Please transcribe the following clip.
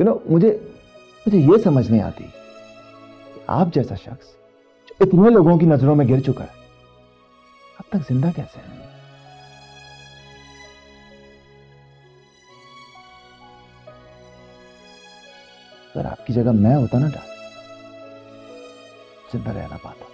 You know मुझे मुझे ये समझ नहीं आती आप जैसा शख्स, जो इतने लोगों की नज़रों में गिर चुका है, अब तक ज़िंदा कैसे है? अगर आपकी जगह मैं होता ना डा ज़िंदा रहना पाता।